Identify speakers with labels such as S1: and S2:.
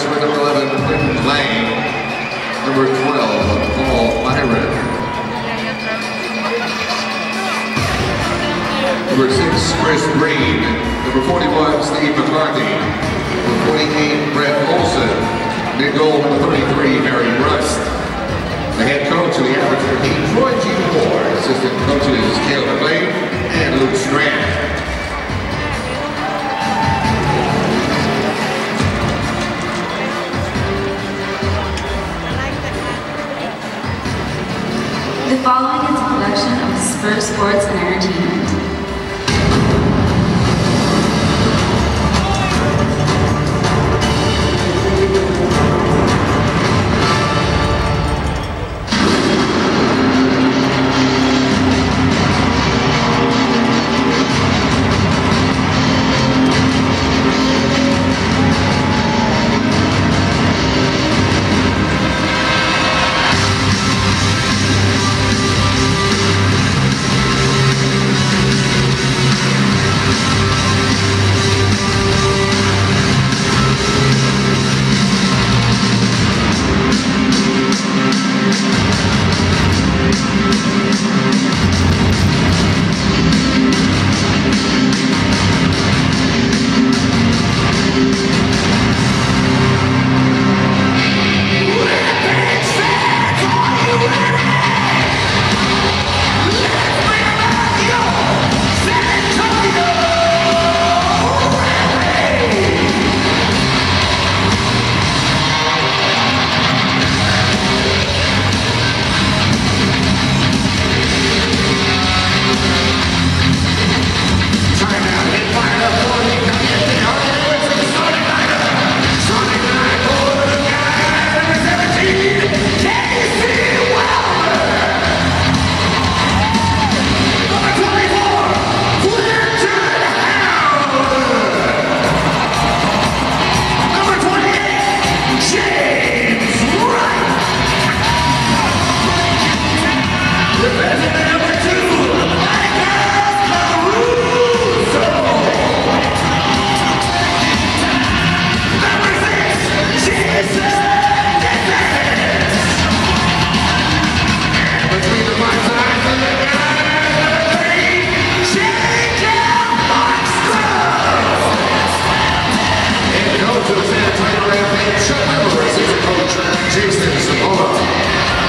S1: defenseman, number 11, Quentin Lang. Number 12, Paul Byron. Number 6, Chris Breen. Number 41, Steve McCarthy. Number 48, Brett Olson. Goal, number 33, Barry Brust. The head coach of the Abbotsford team, Troy G. Moore. Assistant
S2: following is a production of Spur Sports and Entertainment. Jesus is the Lord.